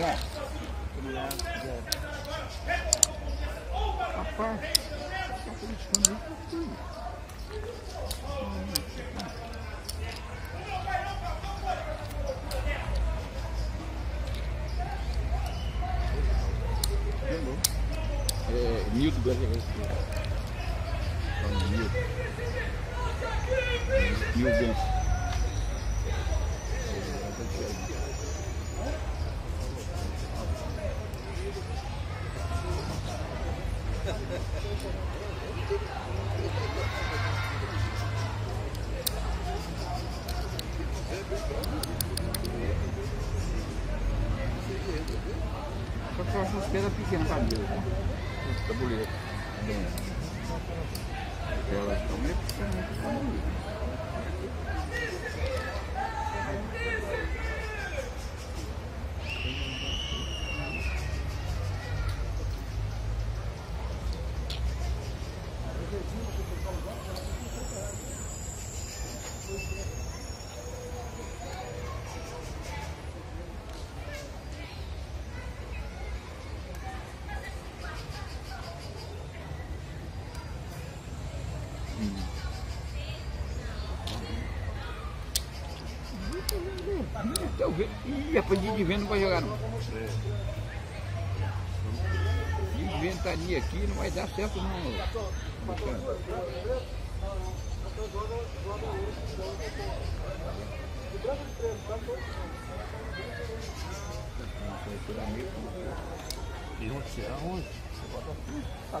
É. Rapaz, tá acreditando? É, Nilton Guerreiro. Nilton. Nilton. Só que Faccio la sospesa picchiana per me. Da pulire. Perché la. Mim. Eu vi, ih, rapaz, de vento não vai jogar não. De ventania aqui não vai dar certo não. E onde você aonde? Você bota aqui, tá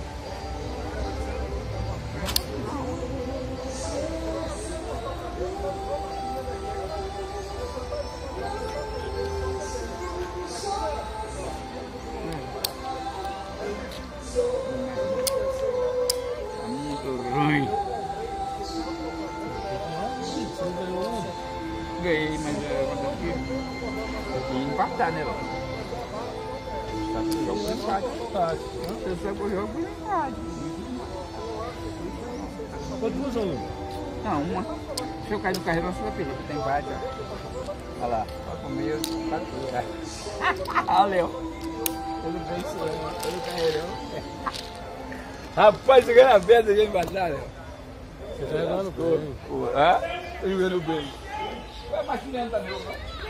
uma que empatar, né, Ló? Tá com o jogo empate. Tá. Você sabe o jogo empate. Quanto duas ou um? Não, uma. Se eu cair no carreiro, você vai perder, porque tem empate, ó. Olha lá, ó, comigo, fatura. Valeu. Tudo bem, senhor. Todo carreirão. Rapaz, você ganha a pedra de empatar, né? Você tá jogando bem. Hã? Tô jogando bem. Vai também, ó.